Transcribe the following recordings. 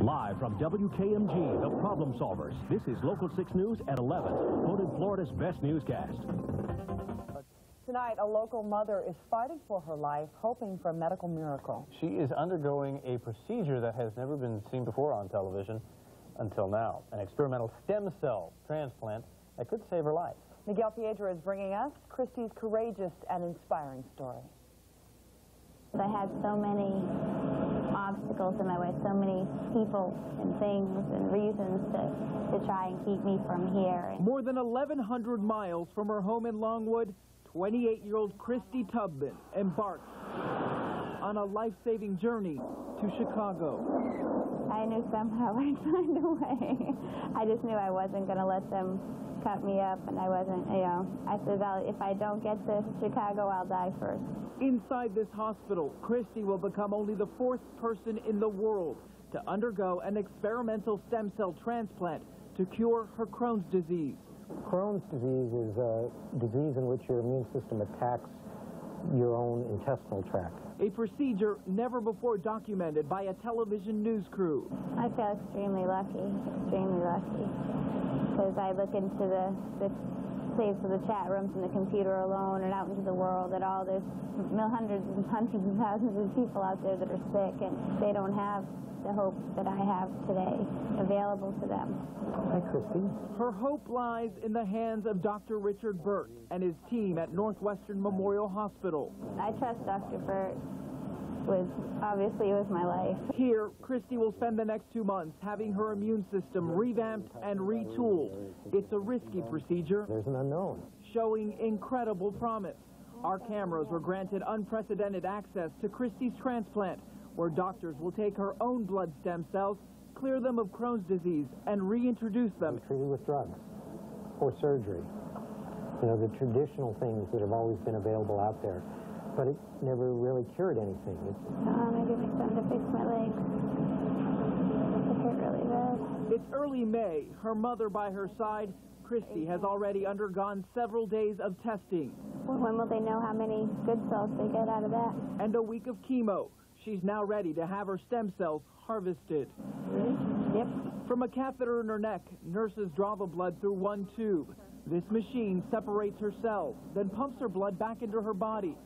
Live from WKMG, the Problem Solvers. This is Local 6 News at 11, voted Florida's best newscast. Tonight, a local mother is fighting for her life, hoping for a medical miracle. She is undergoing a procedure that has never been seen before on television until now. An experimental stem cell transplant that could save her life. Miguel Piedra is bringing us Christy's courageous and inspiring story. I had so many obstacles in my way, so many people and things and reasons to, to try and keep me from here. More than 1,100 miles from her home in Longwood, 28-year-old Christy Tubman embarked on a life-saving journey to Chicago. I knew somehow I'd find a way. I just knew I wasn't going to let them cut me up, and I wasn't, you know, I said, if I don't get to Chicago, I'll die first. Inside this hospital, Christy will become only the fourth person in the world to undergo an experimental stem cell transplant to cure her Crohn's disease. Crohn's disease is a disease in which your immune system attacks your own intestinal tract. A procedure never before documented by a television news crew. I feel extremely lucky, extremely lucky, because I look into the, the saves of the chat rooms and the computer alone and out into the world that all there's hundreds and hundreds and thousands of people out there that are sick and they don't have the hope that I have today available to them. Hi, Christy. Her hope lies in the hands of Dr. Richard Burt and his team at Northwestern Memorial Hospital. I trust Dr. Burt was obviously with my life. Here, Christy will spend the next two months having her immune system revamped and retooled. It's a risky procedure. There's an unknown. Showing incredible promise. Our cameras were granted unprecedented access to Christy's transplant, where doctors will take her own blood stem cells, clear them of Crohn's disease, and reintroduce them. Treated with drugs or surgery. You know, the traditional things that have always been available out there. But it never really cured anything. It, um, I give my son to fix my legs. It hurt really bad. It's early May. Her mother by her side, Christy, has already undergone several days of testing. When will they know how many good cells they get out of that? And a week of chemo. She's now ready to have her stem cells harvested. Yep. From a catheter in her neck, nurses draw the blood through one tube. This machine separates her cells, then pumps her blood back into her body.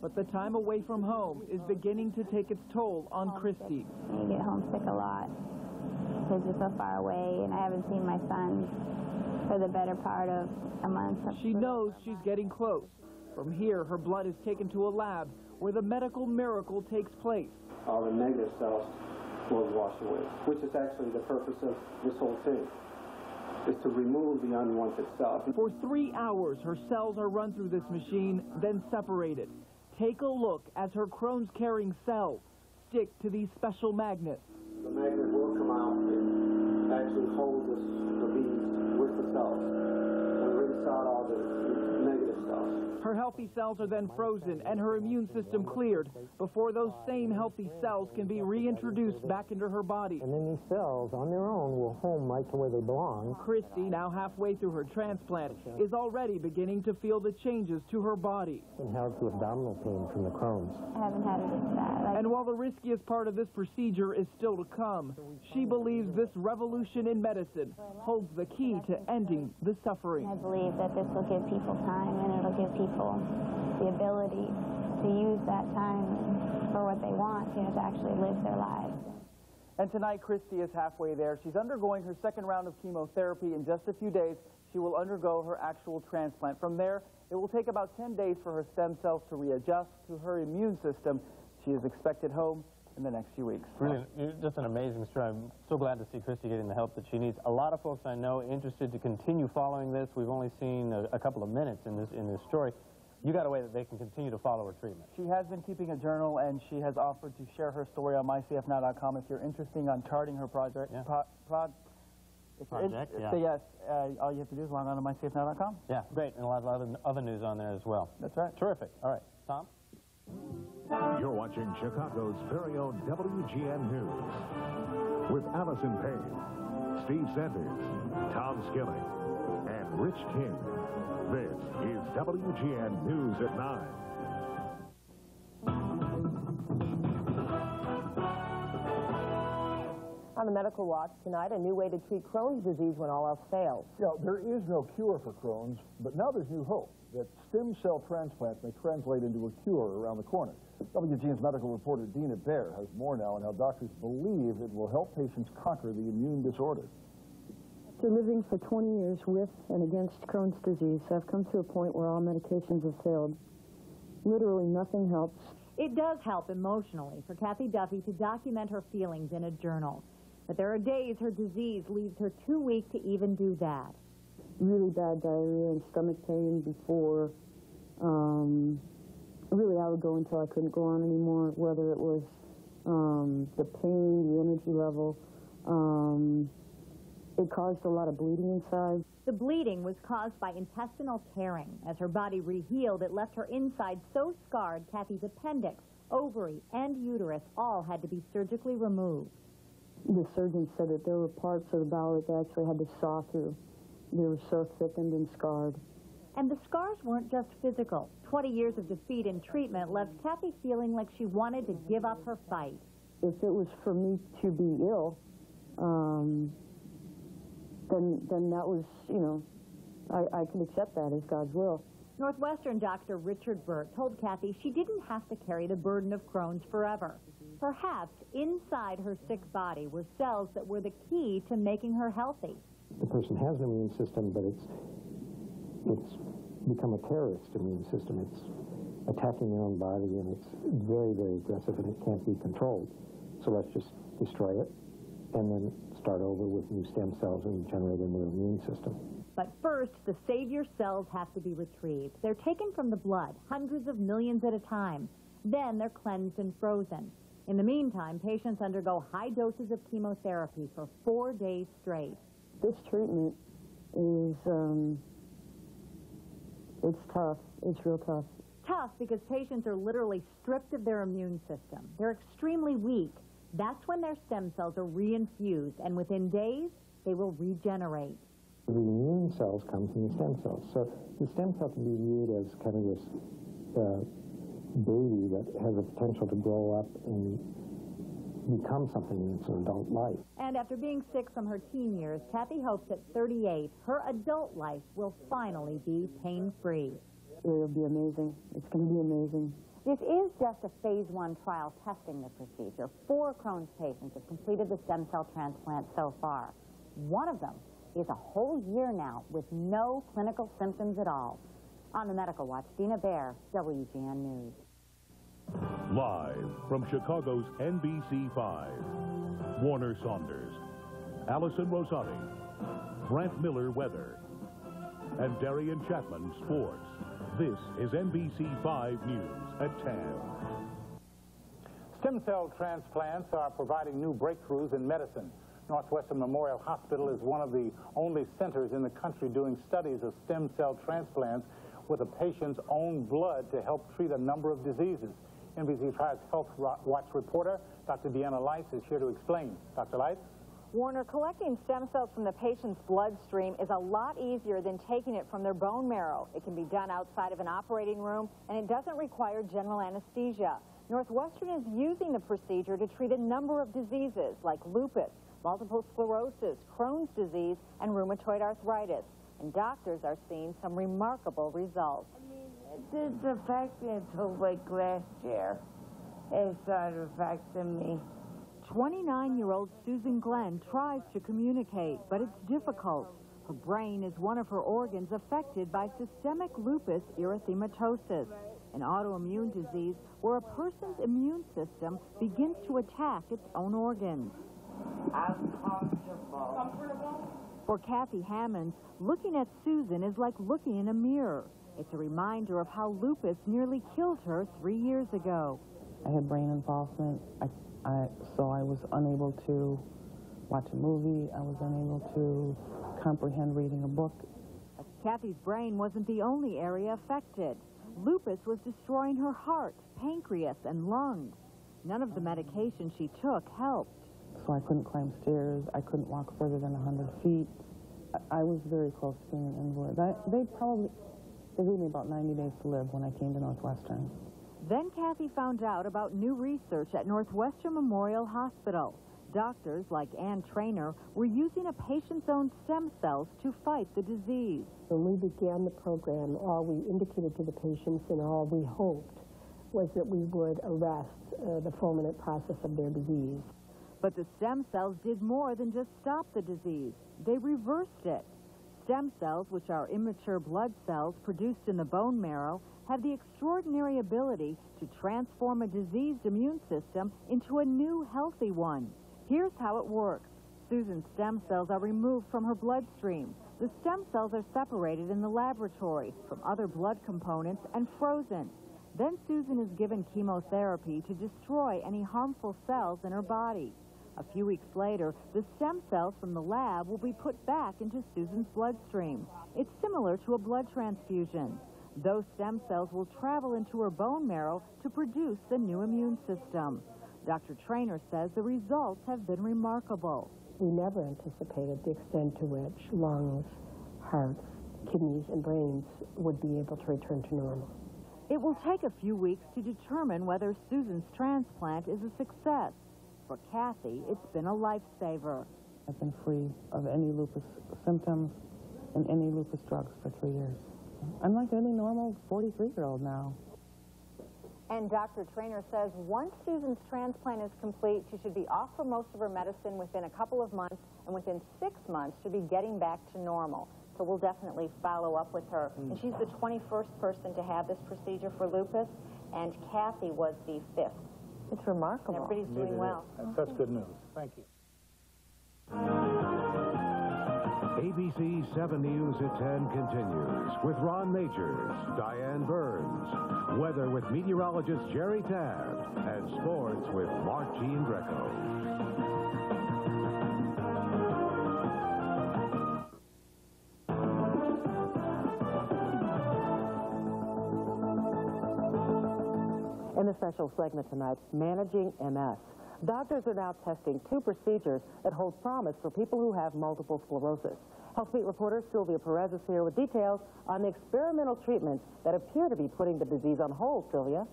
But the time away from home is beginning to take its toll on Christy. I get homesick a lot because you're so far away and I haven't seen my son for the better part of a month. She knows she's getting close. From here, her blood is taken to a lab where the medical miracle takes place. All the negative cells will wash away, which is actually the purpose of this whole thing is to remove the unwanted cells. For three hours, her cells are run through this machine, then separated. Take a look as her Crohn's carrying cells stick to these special magnets. The magnet will come out and actually hold the beads with the cells and rinse out all the. Her healthy cells are then frozen and her immune system cleared before those same healthy cells can be reintroduced back into her body. and then these cells, on their own, will home right to where they belong. Christy, now halfway through her transplant, is already beginning to feel the changes to her body. And help with abdominal pain from the Crohn's. I haven't had it as bad. I, And while the riskiest part of this procedure is still to come, she believes this revolution in medicine holds the key to ending the suffering. I believe that this will give people time and it'll give people the ability to use that time for what they want, you know, to actually live their lives. And tonight, Christy is halfway there. She's undergoing her second round of chemotherapy. In just a few days, she will undergo her actual transplant. From there, it will take about 10 days for her stem cells to readjust to her immune system. She is expected home in the next few weeks. Really, you're just an amazing story. I'm so glad to see Christy getting the help that she needs. A lot of folks I know interested to continue following this. We've only seen a, a couple of minutes in this in this story. You got a way that they can continue to follow her treatment. She has been keeping a journal, and she has offered to share her story on mycfnow.com if you're interested on charting her project. Yeah. Pro, you're Project, yeah. Say yes. Uh, all you have to do is log on to mycfnow.com. Yeah, great, and a lot of other, other news on there as well. That's right. Terrific. All right, Tom. You're watching Chicago's very own WGN News with Allison Payne, Steve Sanders, Tom Skilling, and Rich King. This is WGN News at 9. On the medical watch tonight, a new way to treat Crohn's disease when all else fails. Yeah, there is no cure for Crohn's, but now there's new hope that stem cell transplants may translate into a cure around the corner. WGN's medical reporter Dina Bair has more now on how doctors believe it will help patients conquer the immune disorder. After living for 20 years with and against Crohn's disease, I've come to a point where all medications have failed. Literally nothing helps. It does help emotionally for Kathy Duffy to document her feelings in a journal. But there are days her disease leaves her too weak to even do that. Really bad diarrhea and stomach pain before. Um, really, I would go until I couldn't go on anymore, whether it was um, the pain, the energy level. Um, it caused a lot of bleeding inside. The bleeding was caused by intestinal tearing. As her body rehealed, it left her inside so scarred, Kathy's appendix, ovary, and uterus all had to be surgically removed. The surgeon said that there were parts of the bowel that they actually had to saw through. They were so thickened and scarred. And the scars weren't just physical. 20 years of defeat in treatment left Kathy feeling like she wanted to give up her fight. If it was for me to be ill, um, then then that was, you know, I, I could accept that as God's will. Northwestern doctor Richard Burt told Kathy she didn't have to carry the burden of Crohn's forever. Perhaps inside her sick body were cells that were the key to making her healthy. The person has an immune system, but it's it's become a terrorist immune system. It's attacking their own body, and it's very, very aggressive, and it can't be controlled. So let's just destroy it, and then start over with new stem cells and generate a new immune system. But first, the savior cells have to be retrieved. They're taken from the blood, hundreds of millions at a time. Then they're cleansed and frozen. In the meantime, patients undergo high doses of chemotherapy for four days straight. This treatment is, um, it's tough. It's real tough. Tough because patients are literally stripped of their immune system. They're extremely weak. That's when their stem cells are reinfused, and within days, they will regenerate. The immune cells come from the stem cells. So the stem cell can be viewed as kind of this uh, baby that has the potential to grow up and become something in its adult life. And after being sick from her teen years, Kathy hopes at 38, her adult life will finally be pain-free. It'll be amazing. It's going to be amazing. This is just a phase one trial testing the procedure. Four Crohn's patients have completed the stem cell transplant so far. One of them is a whole year now with no clinical symptoms at all. On the Medical Watch, Dina Bair, WGN News. Live from Chicago's NBC5, Warner Saunders, Allison Rosati, Brant Miller Weather, and Darian Chapman Sports. This is NBC5 News at 10. Stem cell transplants are providing new breakthroughs in medicine. Northwestern Memorial Hospital is one of the only centers in the country doing studies of stem cell transplants with a patient's own blood to help treat a number of diseases. NBC5's Health Watch reporter, Dr. Deanna Lites, is here to explain. Dr. Lites? Warner, collecting stem cells from the patient's bloodstream is a lot easier than taking it from their bone marrow. It can be done outside of an operating room, and it doesn't require general anesthesia. Northwestern is using the procedure to treat a number of diseases like lupus, multiple sclerosis, Crohn's disease, and rheumatoid arthritis. And doctors are seeing some remarkable results. I mean, it didn't affect me until like last year. It started affecting me. 29-year-old Susan Glenn tries to communicate, but it's difficult. Her brain is one of her organs affected by systemic lupus erythematosus, an autoimmune disease where a person's immune system begins to attack its own organs. I'm comfortable. For Kathy Hammond, looking at Susan is like looking in a mirror. It's a reminder of how lupus nearly killed her three years ago. I had brain involvement. I I, so I was unable to watch a movie. I was unable to comprehend reading a book. Kathy's brain wasn't the only area affected. Lupus was destroying her heart, pancreas, and lungs. None of the medication she took helped. So I couldn't climb stairs. I couldn't walk further than 100 feet. I, I was very close to being an invalid. I, they probably, they gave me about 90 days to live when I came to Northwestern. Then Kathy found out about new research at Northwestern Memorial Hospital. Doctors like Ann Traynor were using a patient's own stem cells to fight the disease. When we began the program, all we indicated to the patients and all we hoped was that we would arrest uh, the fulminant process of their disease. But the stem cells did more than just stop the disease. They reversed it. Stem cells, which are immature blood cells produced in the bone marrow, have the extraordinary ability to transform a diseased immune system into a new healthy one. Here's how it works. Susan's stem cells are removed from her bloodstream. The stem cells are separated in the laboratory from other blood components and frozen. Then Susan is given chemotherapy to destroy any harmful cells in her body. A few weeks later, the stem cells from the lab will be put back into Susan's bloodstream. It's similar to a blood transfusion. Those stem cells will travel into her bone marrow to produce the new immune system. Dr. Traynor says the results have been remarkable. We never anticipated the extent to which lungs, hearts, kidneys, and brains would be able to return to normal. It will take a few weeks to determine whether Susan's transplant is a success. For Kathy, it's been a lifesaver. I've been free of any lupus symptoms and any lupus drugs for three years. I'm like any normal 43-year-old now. And Dr. Traynor says once Susan's transplant is complete, she should be off for most of her medicine within a couple of months, and within six months, should be getting back to normal. So we'll definitely follow up with her. And she's the 21st person to have this procedure for lupus, and Kathy was the fifth. It's remarkable. Everybody's doing well. That's such good news. Thank you. ABC 7 News at 10 continues with Ron Magers, Diane Burns, weather with meteorologist Jerry Taft, and sports with Mark Giangreco. In special segment tonight, Managing MS. Doctors are now testing two procedures that hold promise for people who have multiple sclerosis. Health Beat reporter Sylvia Perez is here with details on the experimental treatments that appear to be putting the disease on hold. Sylvia?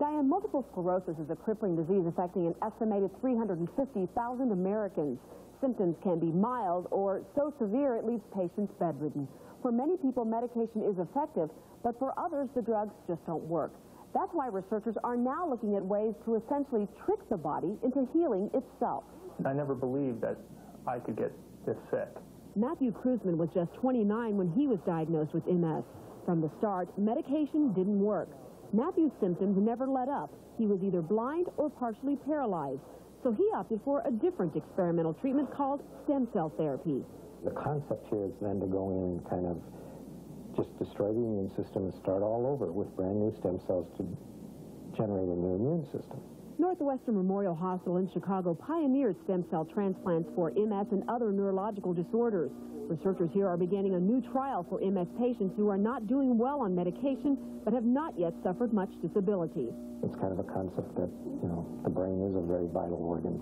Diane, multiple sclerosis is a crippling disease affecting an estimated 350,000 Americans. Symptoms can be mild or so severe it leaves patients bedridden. For many people, medication is effective, but for others, the drugs just don't work. That's why researchers are now looking at ways to essentially trick the body into healing itself. I never believed that I could get this sick. Matthew Kruzman was just 29 when he was diagnosed with MS. From the start, medication didn't work. Matthew's symptoms never let up. He was either blind or partially paralyzed. So he opted for a different experimental treatment called stem cell therapy. The concept here is then to go in and kind of just destroy the immune system and start all over with brand new stem cells to generate a new immune system. Northwestern Memorial Hospital in Chicago pioneered stem cell transplants for MS and other neurological disorders. Researchers here are beginning a new trial for MS patients who are not doing well on medication but have not yet suffered much disability. It's kind of a concept that, you know, the brain is a very vital organ.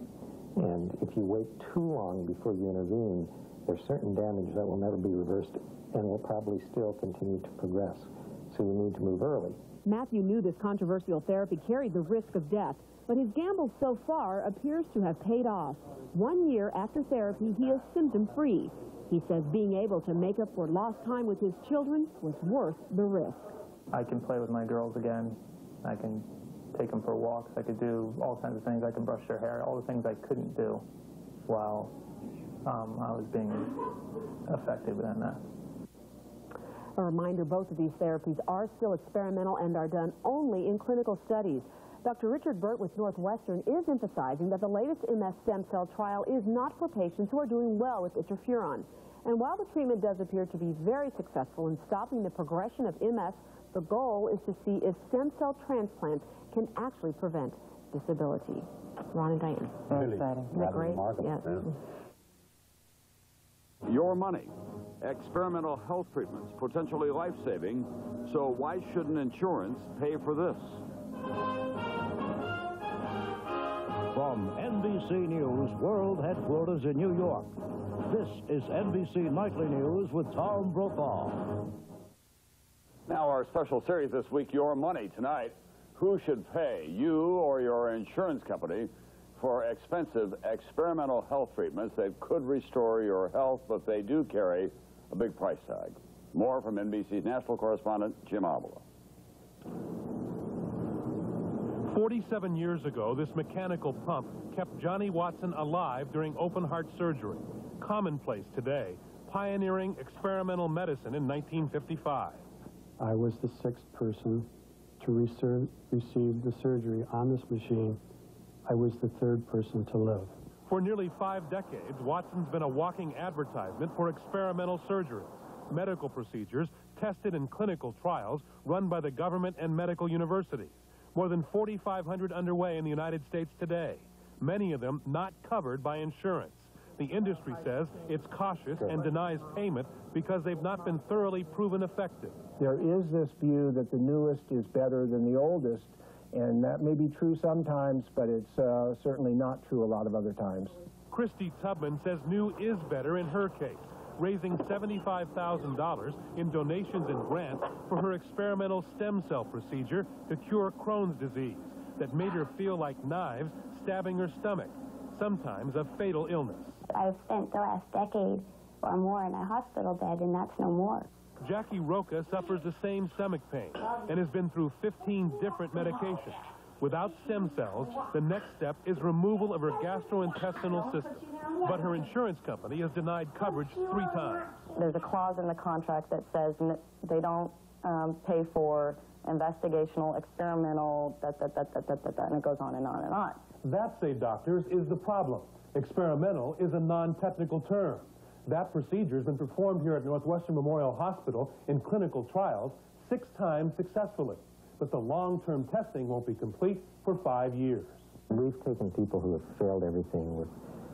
And if you wait too long before you intervene, there's certain damage that will never be reversed and will probably still continue to progress. So you need to move early. Matthew knew this controversial therapy carried the risk of death, but his gamble so far appears to have paid off. One year after therapy, he is symptom-free. He says being able to make up for lost time with his children was worth the risk. I can play with my girls again. I can take them for walks. I could do all kinds of things. I can brush their hair, all the things I couldn't do while um, I was being affected with MS. A reminder, both of these therapies are still experimental and are done only in clinical studies. Dr. Richard Burt with Northwestern is emphasizing that the latest MS stem cell trial is not for patients who are doing well with interferon. And while the treatment does appear to be very successful in stopping the progression of MS, the goal is to see if stem cell transplants can actually prevent disability. Ron and Diane. Very exciting. Isn't that great? Yes. Your money. Experimental health treatments, potentially life-saving. So why shouldn't insurance pay for this? From NBC News World Headquarters in New York, this is NBC Nightly News with Tom Brokaw. Now our special series this week, Your Money. Tonight, who should pay, you or your insurance company, for expensive experimental health treatments that could restore your health, but they do carry a big price tag. More from NBC's national correspondent, Jim Avila. 47 years ago, this mechanical pump kept Johnny Watson alive during open heart surgery. Commonplace today, pioneering experimental medicine in 1955. I was the sixth person to receive the surgery on this machine. I was the third person to live. For nearly five decades, Watson's been a walking advertisement for experimental surgery, medical procedures tested in clinical trials run by the government and medical universities. More than 4,500 underway in the United States today, many of them not covered by insurance. The industry says it's cautious and denies payment because they've not been thoroughly proven effective. There is this view that the newest is better than the oldest, and that may be true sometimes, but it's uh, certainly not true a lot of other times. Christy Tubman says new is better in her case, raising $75,000 in donations and grants for her experimental stem cell procedure to cure Crohn's disease that made her feel like knives stabbing her stomach, sometimes a fatal illness. I've spent the last decade or more in a hospital bed, and that's no more. Jackie Roca suffers the same stomach pain and has been through 15 different medications. Without stem cells, the next step is removal of her gastrointestinal system. But her insurance company has denied coverage three times. There's a clause in the contract that says they don't um, pay for investigational, experimental, that, that, that, that, that, that, that, and it goes on and on and on. That, say doctors, is the problem. Experimental is a non-technical term. That procedure has been performed here at Northwestern Memorial Hospital in clinical trials six times successfully. But the long-term testing won't be complete for five years. We've taken people who have failed everything with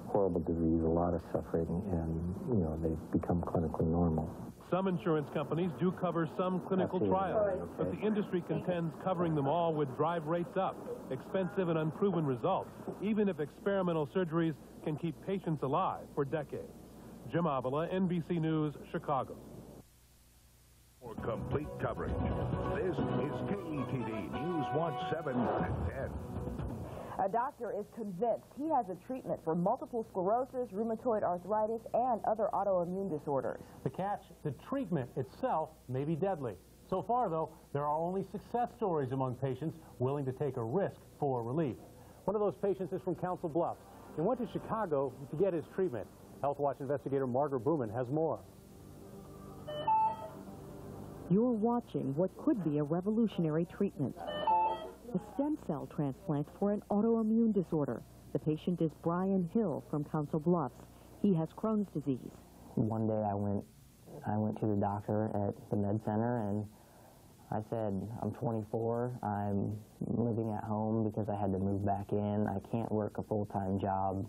horrible disease, a lot of suffering, and, you know, they've become clinically normal. Some insurance companies do cover some clinical trials, but the industry contends covering them all would drive rates up, expensive and unproven results, even if experimental surgeries can keep patients alive for decades. Jim Avila, NBC News, Chicago. For complete coverage, this is KETV News Watch 7 at 10. A doctor is convinced he has a treatment for multiple sclerosis, rheumatoid arthritis, and other autoimmune disorders. The catch, the treatment itself may be deadly. So far, though, there are only success stories among patients willing to take a risk for relief. One of those patients is from Council Bluffs and went to Chicago to get his treatment. Health Watch investigator Margaret Booman has more. You're watching what could be a revolutionary treatment. A stem cell transplant for an autoimmune disorder. The patient is Brian Hill from Council Bluffs. He has Crohn's disease. One day I went, I went to the doctor at the med center and I said, I'm 24, I'm living at home because I had to move back in. I can't work a full-time job.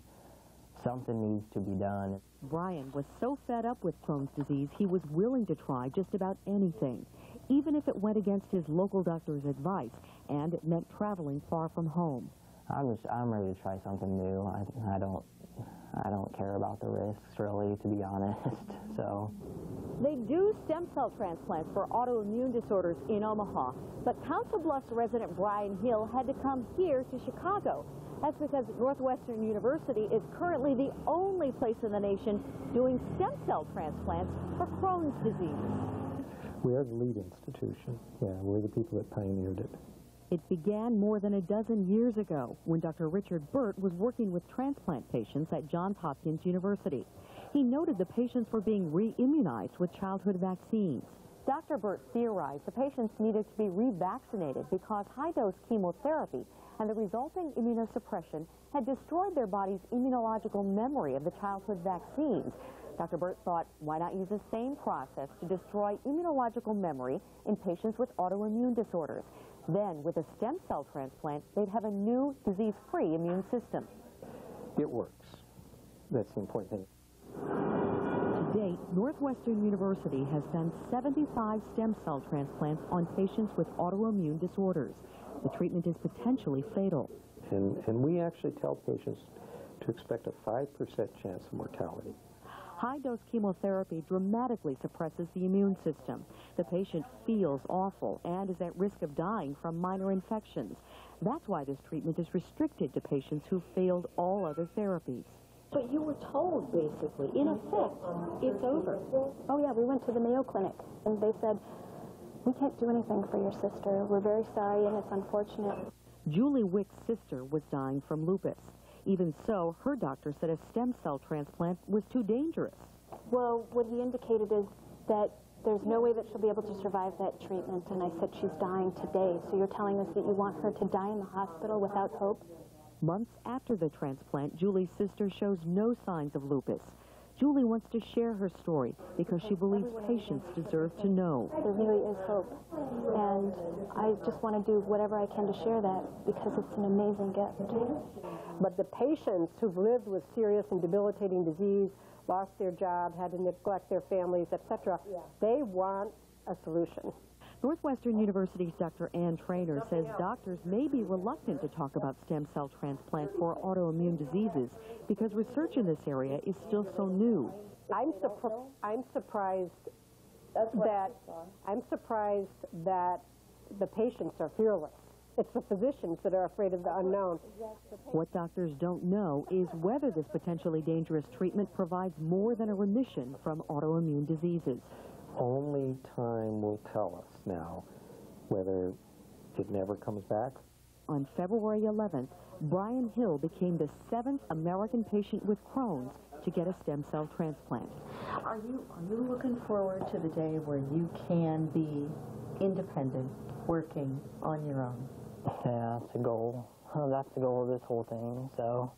Something needs to be done. Brian was so fed up with Crohn's disease, he was willing to try just about anything, even if it went against his local doctor's advice and it meant traveling far from home. I'm just, I'm ready to try something new. I, I don't, I don't care about the risks, really, to be honest, so. They do stem cell transplants for autoimmune disorders in Omaha, but Council Bluffs resident Brian Hill had to come here to Chicago. That's because Northwestern University is currently the only place in the nation doing stem cell transplants for Crohn's disease. We are the lead institution. Yeah, we're the people that pioneered it. It began more than a dozen years ago when Dr. Richard Burt was working with transplant patients at Johns Hopkins University. He noted the patients were being re-immunized with childhood vaccines. Dr. Burt theorized the patients needed to be revaccinated because high-dose chemotherapy and the resulting immunosuppression had destroyed their body's immunological memory of the childhood vaccines. Dr. Burt thought, why not use the same process to destroy immunological memory in patients with autoimmune disorders? Then, with a stem cell transplant, they'd have a new disease-free immune system. It works. That's the important thing. Date, Northwestern University has done 75 stem cell transplants on patients with autoimmune disorders. The treatment is potentially fatal. And, and we actually tell patients to expect a 5% chance of mortality. High-dose chemotherapy dramatically suppresses the immune system. The patient feels awful and is at risk of dying from minor infections. That's why this treatment is restricted to patients who failed all other therapies. But you were told, basically, in effect, it's over. Oh, yeah, we went to the Mayo Clinic, and they said, we can't do anything for your sister. We're very sorry, and it's unfortunate. Julie Wick's sister was dying from lupus. Even so, her doctor said a stem cell transplant was too dangerous. Well, what he indicated is that there's no way that she'll be able to survive that treatment. And I said, she's dying today. So you're telling us that you want her to die in the hospital without hope? Months after the transplant, Julie's sister shows no signs of lupus. Julie wants to share her story because she believes patients deserve to know. There really is hope. And I just want to do whatever I can to share that because it's an amazing gift. But the patients who've lived with serious and debilitating disease, lost their job, had to neglect their families, etc., they want a solution. Northwestern University's Dr. Ann Traynor says doctors may be reluctant to talk about stem cell transplant for autoimmune diseases because research in this area is still so new. I'm, surpri- I'm surprised that I'm surprised that the patients are fearless. It's the physicians that are afraid of the unknown. What doctors don't know is whether this potentially dangerous treatment provides more than a remission from autoimmune diseases. Only time will tell us now whether it never comes back. On February 11th, Brian Hill became the seventh American patient with Crohn's to get a stem cell transplant. Are you, are you looking forward to the day where you can be independent, working on your own? Yeah, that's the goal. That's the goal of this whole thing, so.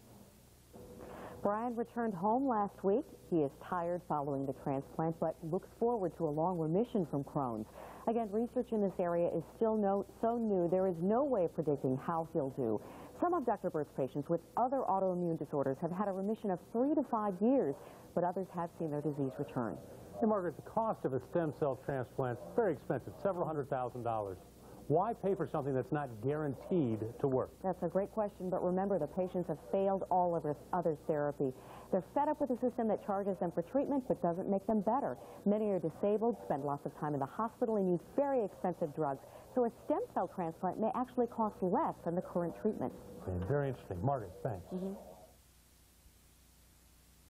Brian returned home last week. He is tired following the transplant, but looks forward to a long remission from Crohn's. Again, research in this area is still no, so new, there is no way of predicting how he'll do. Some of Dr. Burt's patients with other autoimmune disorders have had a remission of three to five years, but others have seen their disease return. Hey, Margaret, the cost of a stem cell transplant is very expensive, several hundred thousand dollars. Why pay for something that's not guaranteed to work? That's a great question, but remember, the patients have failed all of other therapy. They're fed up with a system that charges them for treatment but doesn't make them better. Many are disabled, spend lots of time in the hospital, and use very expensive drugs. So a stem cell transplant may actually cost less than the current treatment. Very interesting. Margaret, thanks. Mm -hmm.